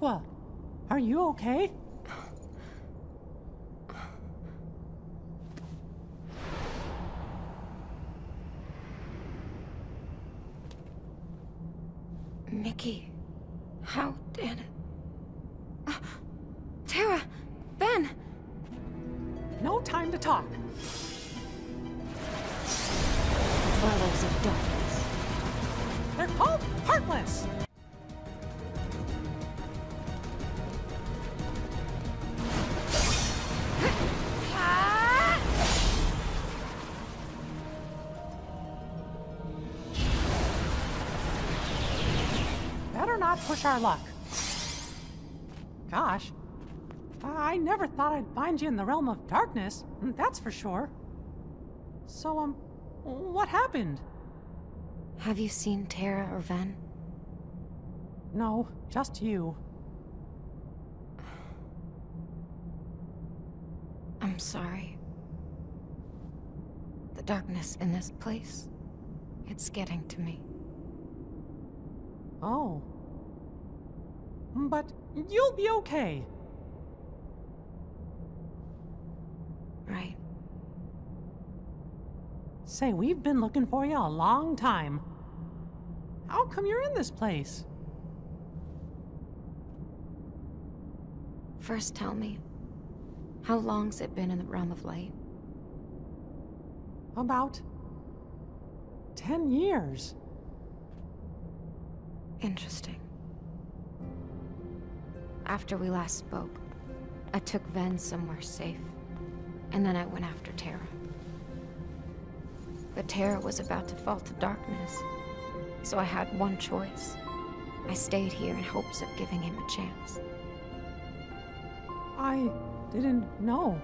Aqua, are you okay? Not push our luck. Gosh, I never thought I'd find you in the realm of darkness, that's for sure. So, um, what happened? Have you seen Terra or Ven? No, just you. I'm sorry. The darkness in this place, it's getting to me. Oh. But you'll be okay. Right. Say, we've been looking for you a long time. How come you're in this place? First tell me, how long's it been in the realm of light? About... ten years. Interesting. After we last spoke, I took Ven somewhere safe, and then I went after Terra. But Terra was about to fall to darkness, so I had one choice. I stayed here in hopes of giving him a chance. I didn't know.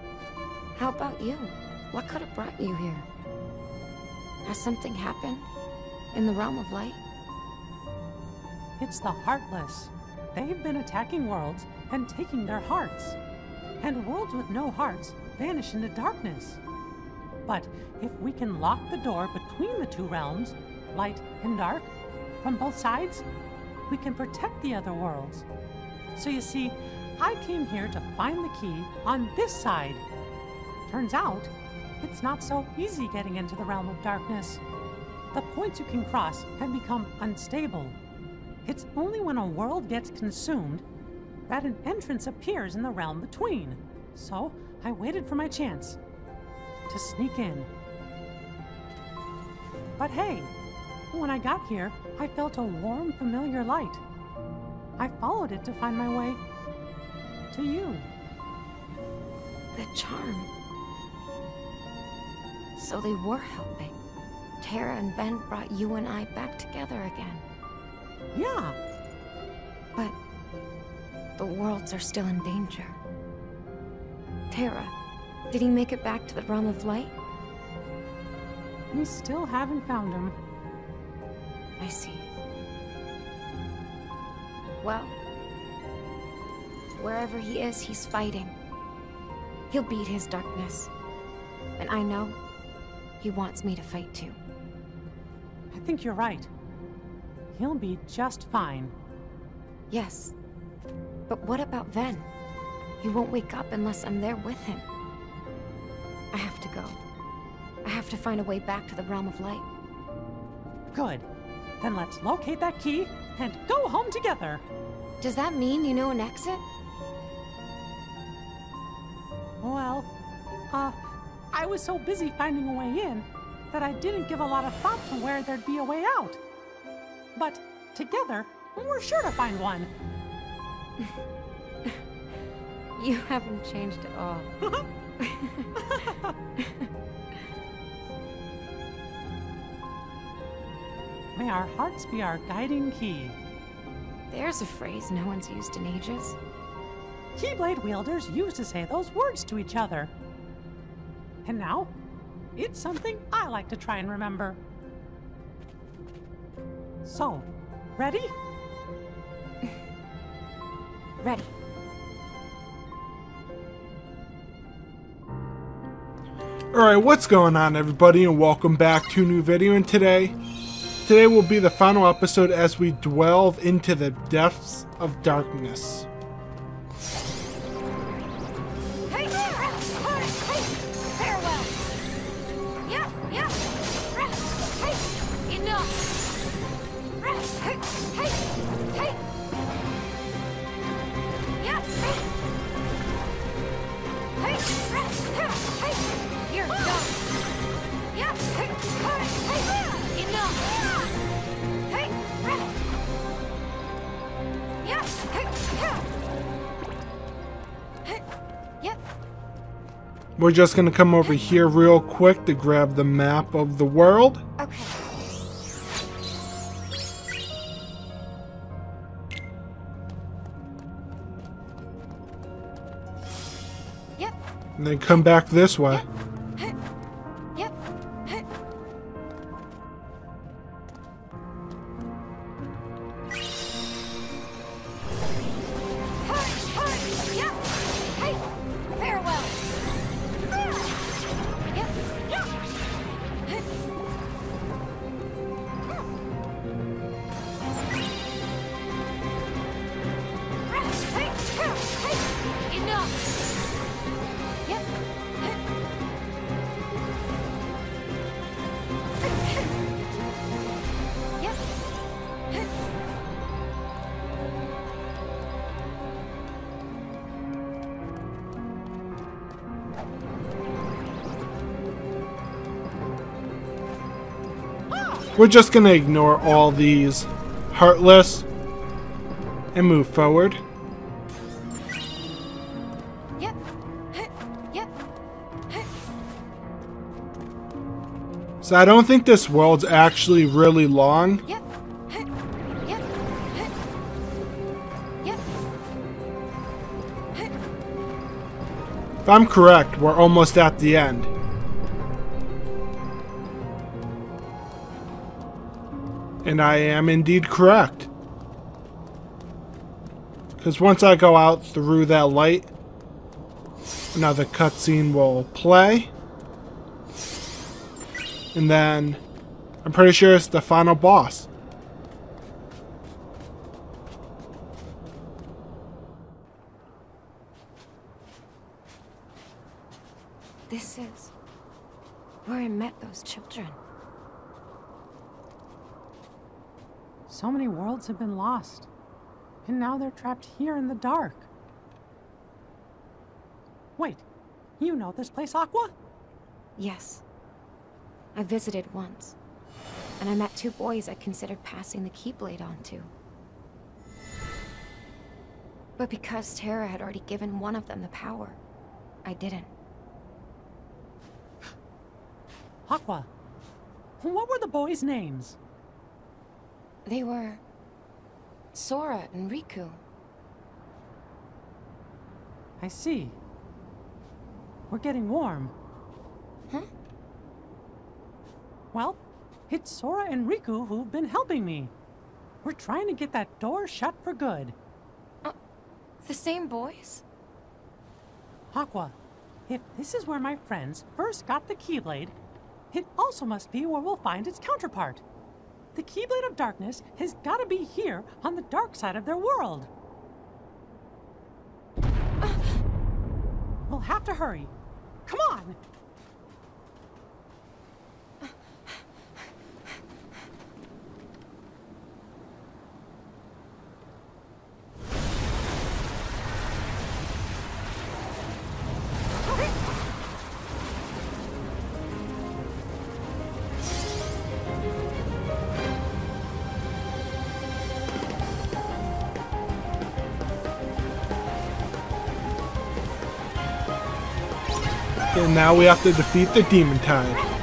How about you? What could have brought you here? Has something happened? In the realm of light? It's the Heartless. They've been attacking worlds and taking their hearts. And worlds with no hearts vanish into darkness. But if we can lock the door between the two realms, light and dark, from both sides, we can protect the other worlds. So you see, I came here to find the key on this side. Turns out, it's not so easy getting into the realm of darkness. The points you can cross have become unstable. It's only when a world gets consumed that an entrance appears in the realm between. So I waited for my chance to sneak in. But hey, when I got here, I felt a warm, familiar light. I followed it to find my way to you. The charm. So they were helping. Terra and Ven brought you and I back together again. Yeah. But the worlds are still in danger. Terra, did he make it back to the realm of light? We still haven't found him. I see. Well, wherever he is, he's fighting. He'll beat his darkness. And I know he wants me to fight too. I think you're right. He'll be just fine. Yes. But what about Ven? He won't wake up unless I'm there with him. I have to go. I have to find a way back to the Realm of Light. Good. Then let's locate that key and go home together. Does that mean you know an exit? Well, uh, I was so busy finding a way in that I didn't give a lot of thought to where there'd be a way out. But together, we're sure to find one. you haven't changed at all. May our hearts be our guiding key. There's a phrase no one's used in ages. Keyblade wielders used to say those words to each other. And now, it's something I like to try and remember. So, ready? Ready. Alright, what's going on everybody and welcome back to a new video and today today will be the final episode as we delve into the depths of darkness. We're just gonna come over here real quick to grab the map of the world. Okay. Yep. And then come back this way. Yep. We're just gonna ignore all these heartless and move forward. Yep. Yep. So I don't think this world's actually really long. Yep. If I'm correct, we're almost at the end. And I am indeed correct. Because once I go out through that light, another cutscene will play. And then I'm pretty sure it's the final boss. This is where I met those children. So many worlds have been lost, and now they're trapped here in the dark. Wait, you know this place, Aqua? Yes. I visited once, and I met two boys I considered passing the Keyblade on to. But because Terra had already given one of them the power, I didn't. Aqua, what were the boys' names? They were Sora and Riku. I see. We're getting warm. Huh? Well, it's Sora and Riku who've been helping me. We're trying to get that door shut for good. Uh, the same boys? Aqua, if this is where my friends first got the Keyblade, it also must be where we'll find its counterpart. The Keyblade of Darkness has got to be here on the dark side of their world. We'll have to hurry. Come on! And now we have to defeat the Demon Tide.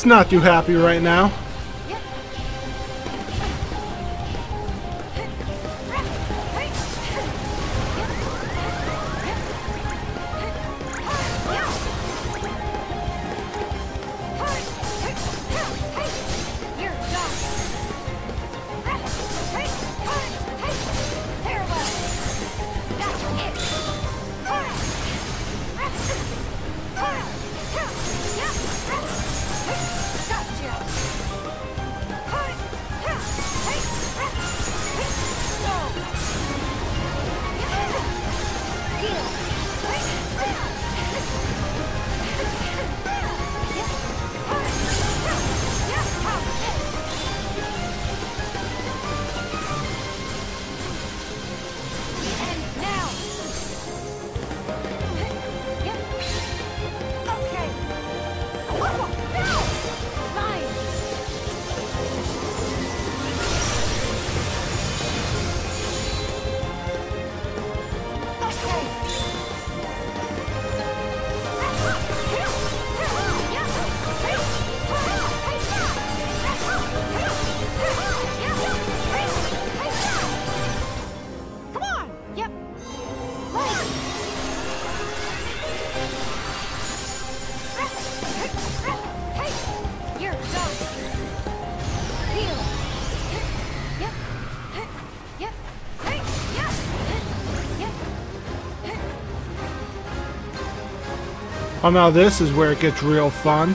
It's not too happy right now. Oh, now this is where it gets real fun.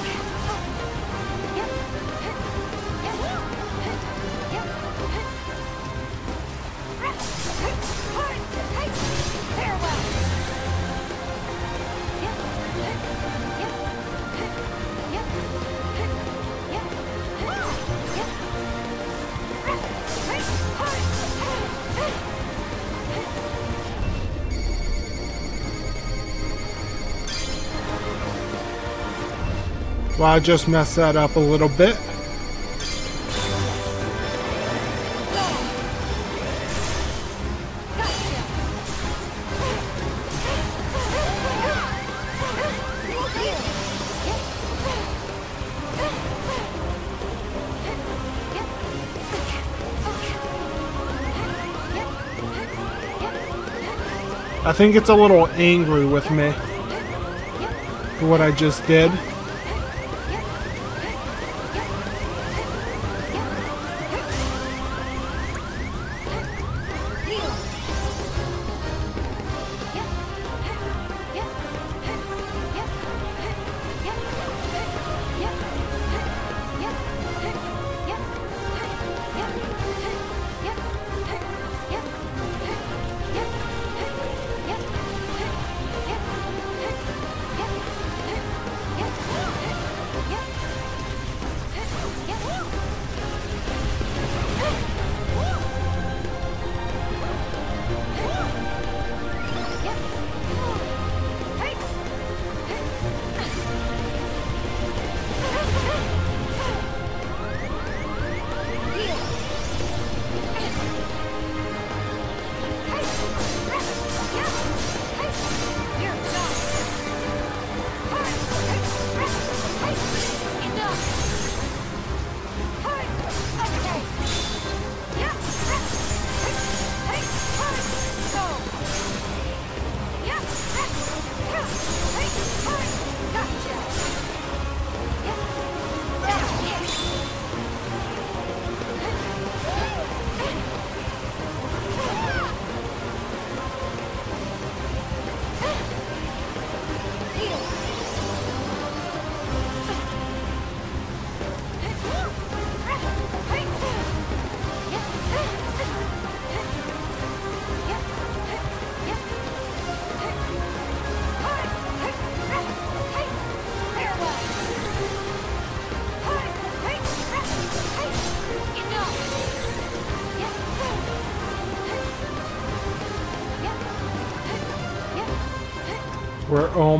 Well, I just messed that up a little bit. I think it's a little angry with me for what I just did.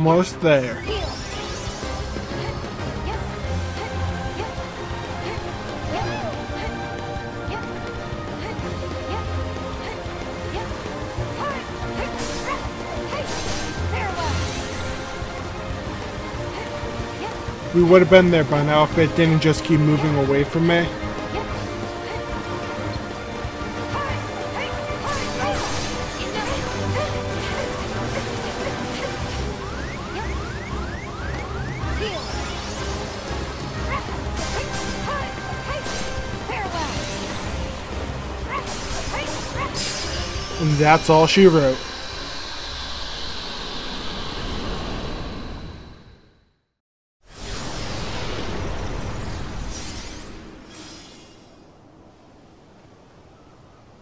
Almost there. We would have been there by now if it didn't just keep moving away from me. And that's all she wrote.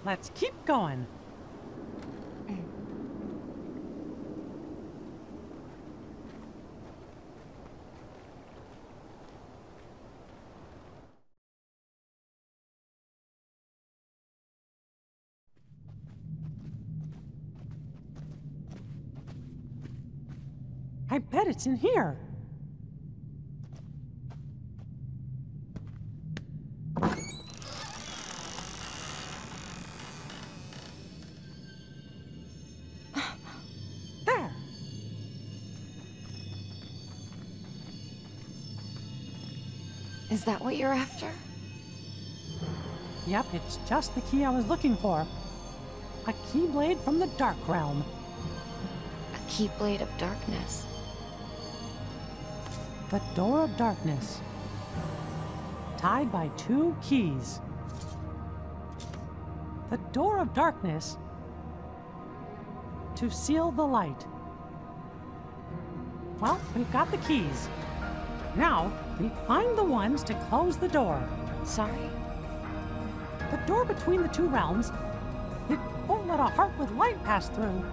Let's keep going. It's in here. There. Is that what you're after? Yep, it's just the key I was looking for. A keyblade from the Dark Realm. A Keyblade of Darkness. The Door of Darkness. Tied by two keys. The Door of Darkness. To seal the light. Well, we've got the keys. Now, we find the ones to close the door. Sorry. The door between the two realms, it won't let a heart with light pass through.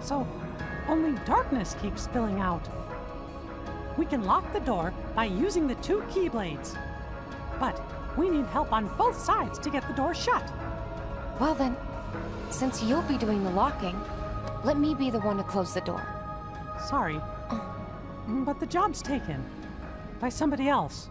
So, only darkness keeps spilling out. We can lock the door by using the two keyblades. But we need help on both sides to get the door shut. Well then, since you'll be doing the locking, let me be the one to close the door. Sorry, uh. but the job's taken by somebody else.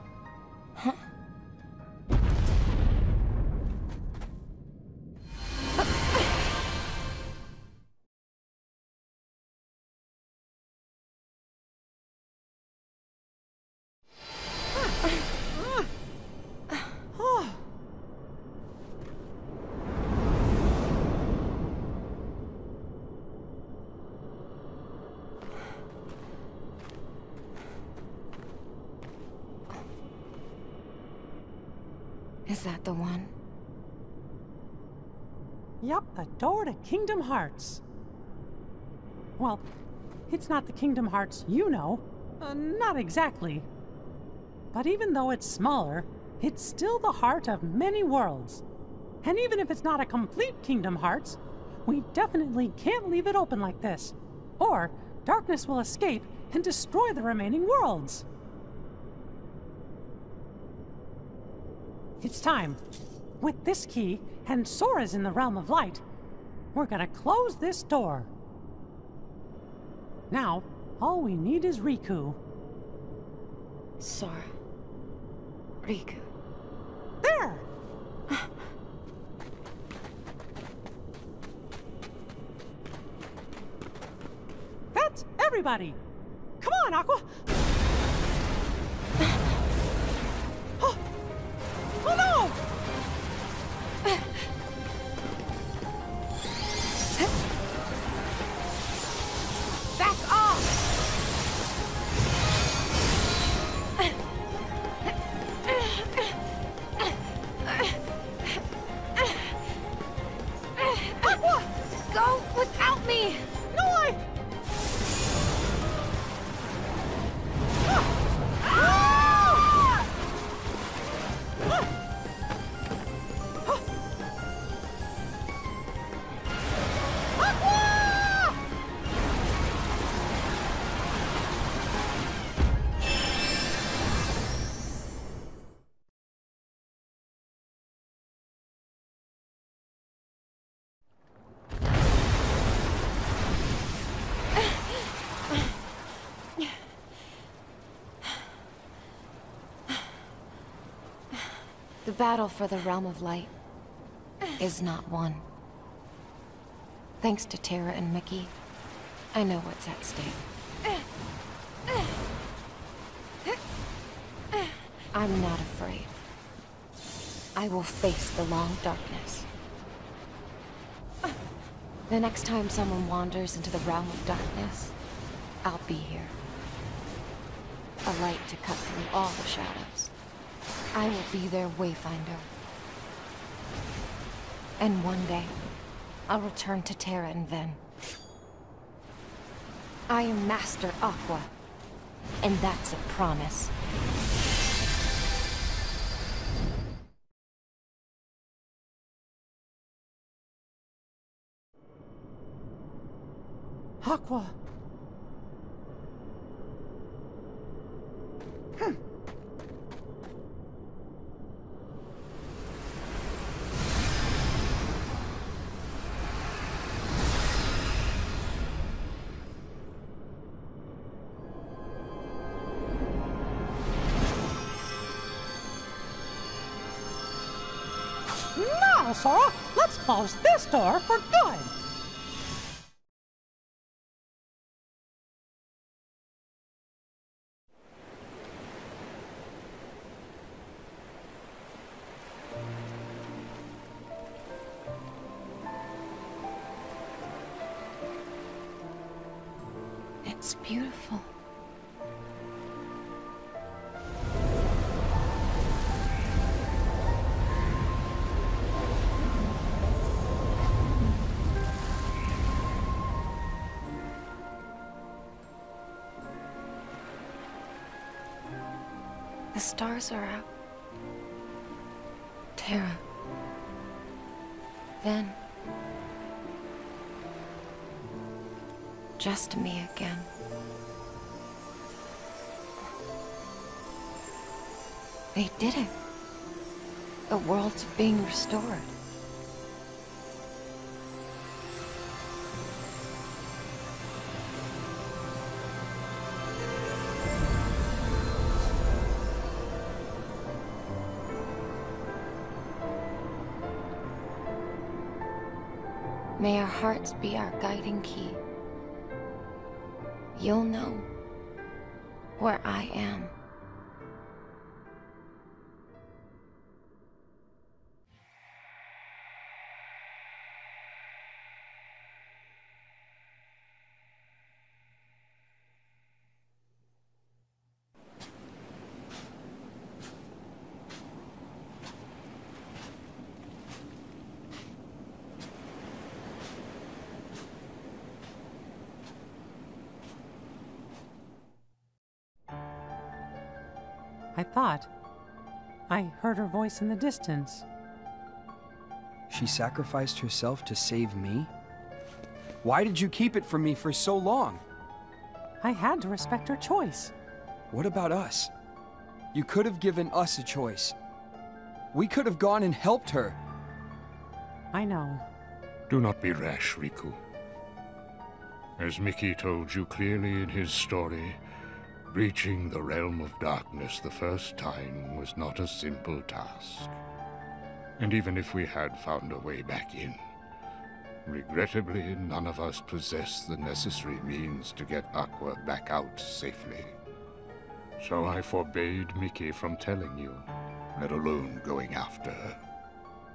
Is that the one? Yup, the door to Kingdom Hearts. Well, it's not the Kingdom Hearts you know. Uh, not exactly. But even though it's smaller, it's still the heart of many worlds. And even if it's not a complete Kingdom Hearts, we definitely can't leave it open like this. Or darkness will escape and destroy the remaining worlds. It's time. With this key and Sora's in the realm of light, we're gonna close this door. Now, all we need is Riku. Sora. Riku. There! That's everybody! Come on, Aqua! The battle for the Realm of Light is not won. Thanks to Terra and Mickey, I know what's at stake. I'm not afraid. I will face the long darkness. The next time someone wanders into the realm of darkness, I'll be here. A light to cut through all the shadows. I will be their wayfinder. And one day, I'll return to Terra and Ven. I am Master Aqua, and that's a promise. Now, Sora, let's close this door for good. Stars are out. Terra. Ven. Just me again. They did it. The world's being restored. May our hearts be our guiding key. You'll know where I am. I thought. I heard her voice in the distance. She sacrificed herself to save me? Why did you keep it from me for so long? I had to respect her choice. What about us? You could have given us a choice. We could have gone and helped her. I know. Do not be rash, Riku. As Mickey told you clearly in his story, reaching the realm of darkness the first time was not a simple task. And even if we had found a way back in, regrettably, none of us possess the necessary means to get Aqua back out safely. So I forbade Mickey from telling you, let alone going after her.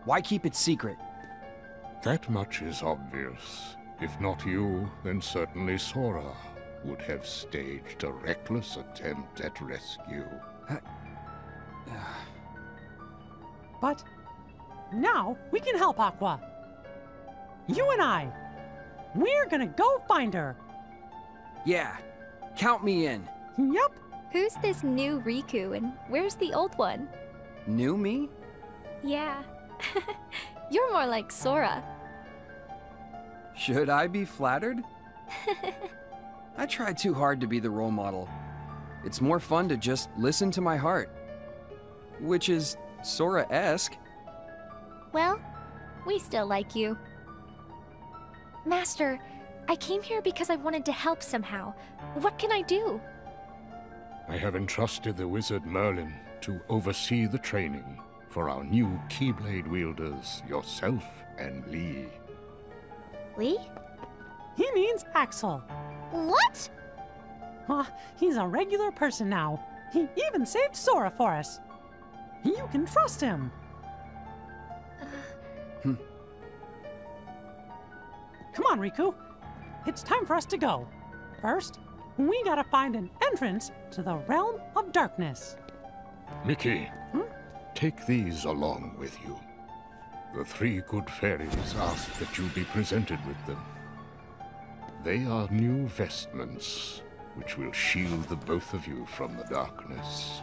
Why keep it secret? That much is obvious. If not you, then certainly Sora would have staged a reckless attempt at rescue. But now we can help Aqua. You and I. We're gonna go find her. Yeah, count me in. Yup. Who's this new Riku and where's the old one? New me? Yeah. You're more like Sora. Should I be flattered? I try too hard to be the role model. It's more fun to just listen to my heart. Which is Sora esque. Well, we still like you. Master, I came here because I wanted to help somehow. What can I do? I have entrusted the wizard Merlin to oversee the training for our new Keyblade wielders, yourself and Lea. Lea? He means Axel. What? Ah, he's a regular person now. He even saved Sora for us. You can trust him. Come on, Riku. It's time for us to go. First, we gotta find an entrance to the realm of darkness. Mickey, take these along with you. The three good fairies ask that you be presented with them. They are new vestments, which will shield the both of you from the darkness.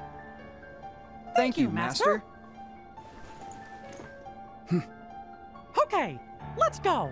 Thank, you, you, Master. Master. Hmm. Okay, let's go.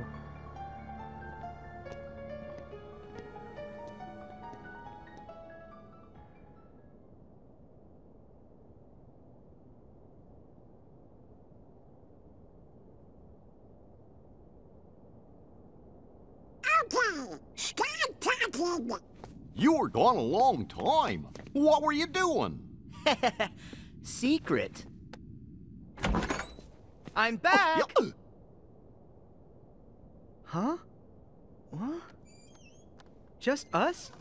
You were gone a long time. What were you doing? Secret. I'm back. Oh, yeah, Huh? What? Just us?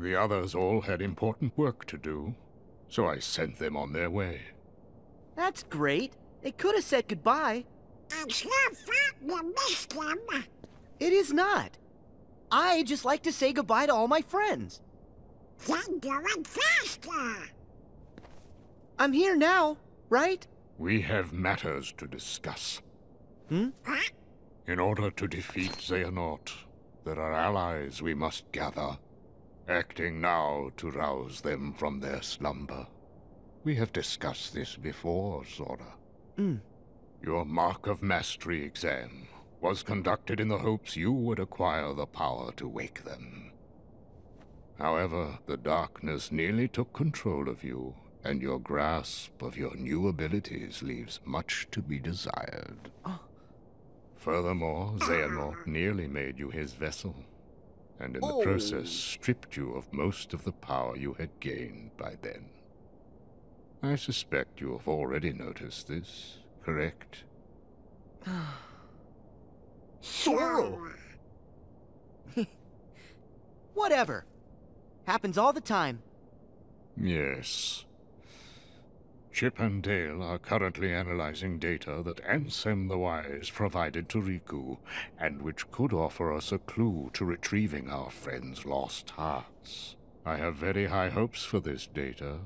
The others all had important work to do, so I sent them on their way. That's great. They could have said goodbye. It's your fault you missed him. It is not. I just like to say goodbye to all my friends. Then do it faster. I'm here now, right? We have matters to discuss. Hmm? What? In order to defeat Xehanort, there are allies we must gather, acting now to rouse them from their slumber. We have discussed this before, Sora. Hmm. Your Mark of Mastery exam was conducted in the hopes you would acquire the power to wake them. However, the darkness nearly took control of you, and your grasp of your new abilities leaves much to be desired. Furthermore, Xehanort nearly made you his vessel, and in the Oh. process stripped you of most of the power you had gained by then. I suspect you have already noticed this, correct? Sora! Whatever. Happens all the time. Yes. Chip and Dale are currently analyzing data that Ansem the Wise provided to Riku, and which could offer us a clue to retrieving our friend's lost hearts. I have very high hopes for this data.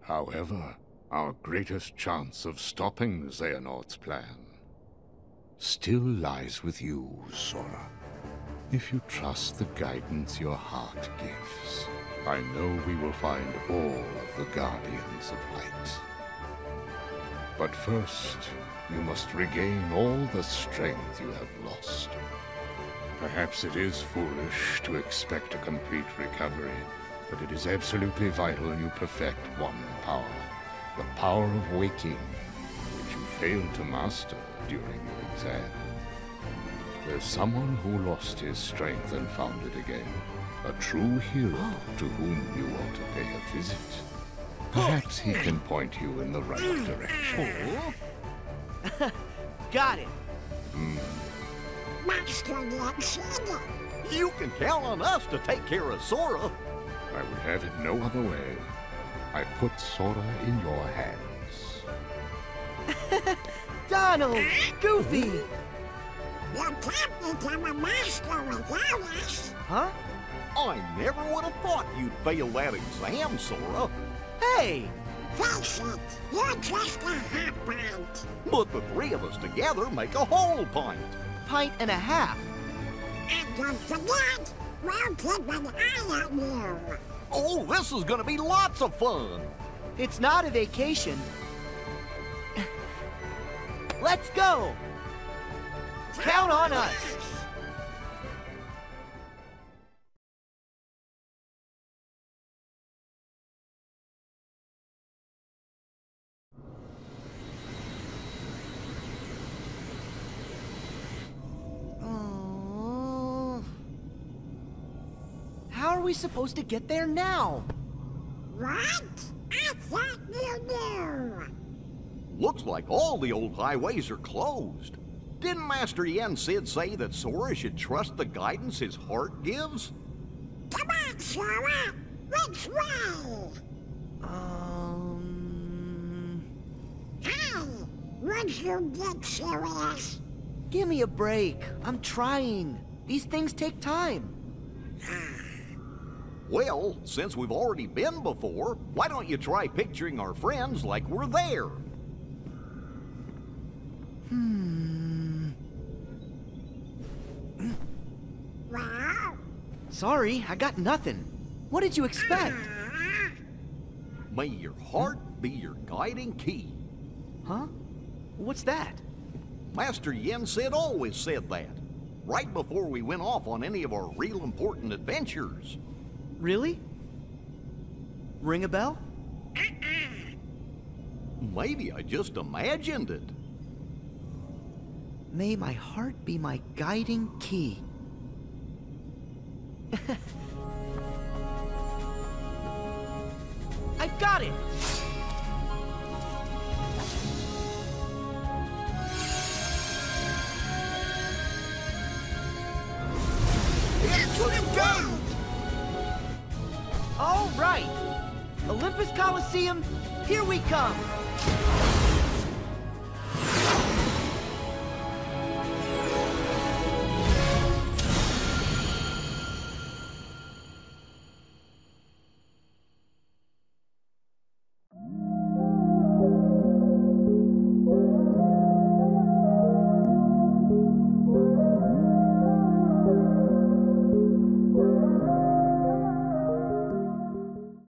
However, our greatest chance of stopping Xehanort's plan still lies with you, Sora. If you trust the guidance your heart gives. I know we will find all of the Guardians of Light. But first, you must regain all the strength you have lost. Perhaps it is foolish to expect a complete recovery, but it is absolutely vital you perfect one power. The power of waking, which you failed to master during your exam. There's someone who lost his strength and found it again. A true hero to whom you ought to pay a visit. Perhaps he can point you in the right direction. Got it. Hmm. Master Yen Sid. You can count on us to take care of Sora. I would have it no other way. I put Sora in your hands. Donald! Goofy! You can't become a master without us. Huh? I never would have thought you'd fail that exam, Sora. Hey! Face it, you're just a hot pint. But the three of us together make a whole pint. Pint and a half. And don't forget, we'll keep an eye on you. Oh, this is gonna be lots of fun. It's not a vacation. Let's go! Count on us! Oh. How are we supposed to get there now? What? I thought you knew. Looks like all the old highways are closed. Didn't Master Yen Sid say that Sora should trust the guidance his heart gives? Come on, Sora. Which way? Um. Hey, would you get serious? Give me a break. I'm trying. These things take time. Well, since we've already been before, why don't you try picturing our friends like we're there? Hmm. Well, Sorry, I got nothing. What did you expect? May your heart be your guiding key. Huh? What's that? Master Yen Sid always said that, right before we went off on any of our real important adventures. Really? Ring a bell? Maybe I just imagined it. May my heart be my guiding key. I've got it! All right! Olympus Coliseum, here we come!